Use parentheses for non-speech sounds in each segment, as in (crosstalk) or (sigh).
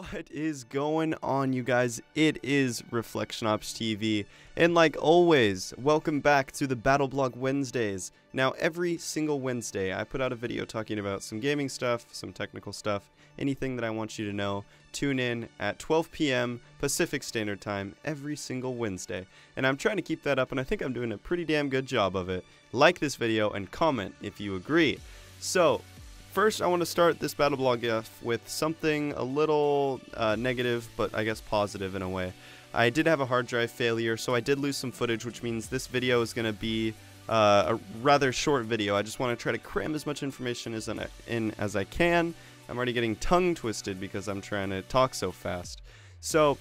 What is going on, you guys? It is Reflection Ops TV, and like always, welcome back to the Battle Blog Wednesdays. Now, every single Wednesday, I put out a video talking about some gaming stuff, some technical stuff, anything that I want you to know. Tune in at 12 p.m. Pacific Standard Time every single Wednesday, and I'm trying to keep that up, and I think I'm doing a pretty damn good job of it. Like this video and comment if you agree. So, First, I want to start this battle blog with something a little uh, negative, but I guess positive in a way. I did have a hard drive failure, so I did lose some footage, which means this video is going to be uh, a rather short video. I just want to try to cram as much information as in as I can. I'm already getting tongue twisted because I'm trying to talk so fast. So,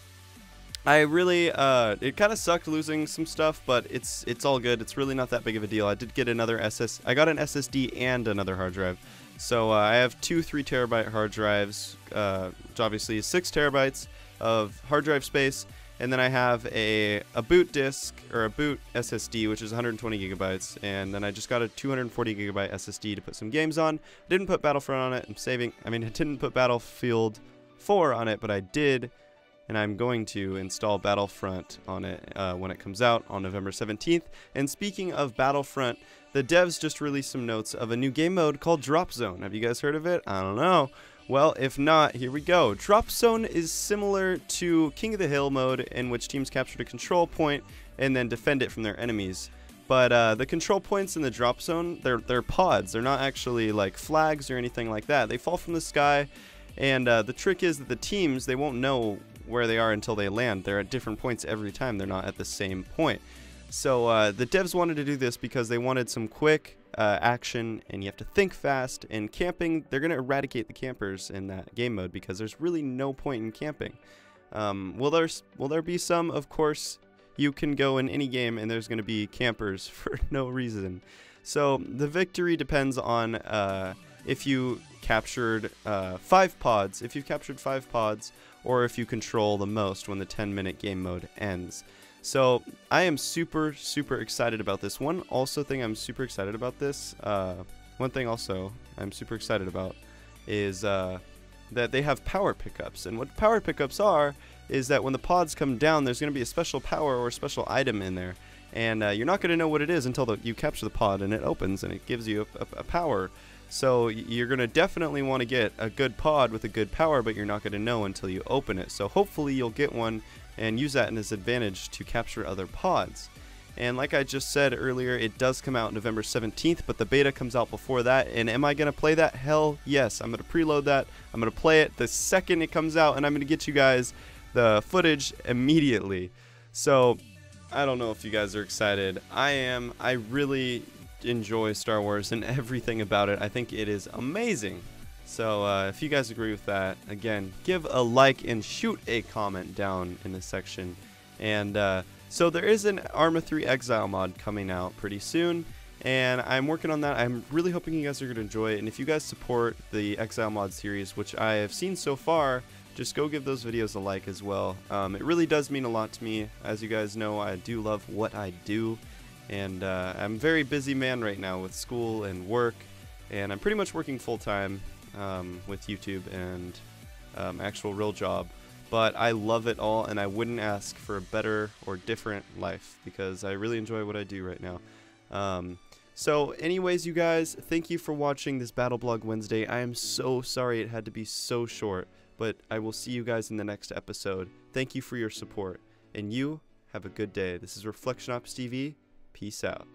I really, uh, it kind of sucked losing some stuff, but it's it's all good. It's really not that big of a deal. I did get another SS, I got an SSD and another hard drive. So uh, I have two 3 terabyte hard drives, uh, which obviously is 6 terabytes of hard drive space, and then I have a, a boot disk or a boot SSD, which is 120 gigabytes, and then I just got a 240 gigabyte SSD to put some games on. I didn't put Battlefront on it. I'm saving. I mean, I didn't put Battlefield 4 on it, but I did and I'm going to install Battlefront on it uh, when it comes out on November 17th. And speaking of Battlefront, the devs just released some notes of a new game mode called Drop Zone. Have you guys heard of it? I don't know. Well, if not, here we go. Drop Zone is similar to King of the Hill mode, in which teams capture a control point and then defend it from their enemies. But uh, the control points in the drop zone, they're, they're pods. They're not actually like flags or anything like that. They fall from the sky, and uh, the trick is that the teams, they won't know where they are until they land. They're at different points every time. They're not at the same point. So uh, the devs wanted to do this because they wanted some quick uh, action, and you have to think fast. And camping, they're going to eradicate the campers in that game mode because there's really no point in camping. Um, will there will there be some? Of course, you can go in any game, and there's going to be campers (laughs) for no reason. So the victory depends on uh, if you captured uh, five pods. If you've captured five pods, or if you control the most when the 10 minute game mode ends. So I am super, super excited about this. One also thing I'm super excited about this, uh, one thing also I'm super excited about is uh, that they have power pickups. And what power pickups are is that when the pods come down, there's going to be a special power or special item in there. And uh, you're not going to know what it is until the, you capture the pod and it opens and it gives you a, a, a power so you're going to definitely want to get a good pod with a good power, but you're not going to know until you open it. So hopefully you'll get one and use that in as advantage to capture other pods. And like I just said earlier, it does come out November 17th, but the beta comes out before that. And am I going to play that? Hell yes. I'm going to preload that. I'm going to play it the second it comes out, and I'm going to get you guys the footage immediately. So I don't know if you guys are excited. I am. I really enjoy Star Wars and (laughs) everything about it. I think it is amazing. So uh, if you guys agree with that, again, give a like and shoot a comment down in the section. And uh, so there is an Arma 3 Exile mod coming out pretty soon. And I'm working on that. I'm really hoping you guys are going to enjoy it. And if you guys support the Exile mod series, which I have seen so far, just go give those videos a like as well. Um, it really does mean a lot to me. As you guys know, I do love what I do and uh, I'm a very busy man right now with school and work, and I'm pretty much working full time um, with YouTube and um, actual real job. But I love it all, and I wouldn't ask for a better or different life because I really enjoy what I do right now. Um, so, anyways, you guys, thank you for watching this Battle Blog Wednesday. I am so sorry it had to be so short, but I will see you guys in the next episode. Thank you for your support, and you have a good day. This is Reflection Ops TV. Peace out.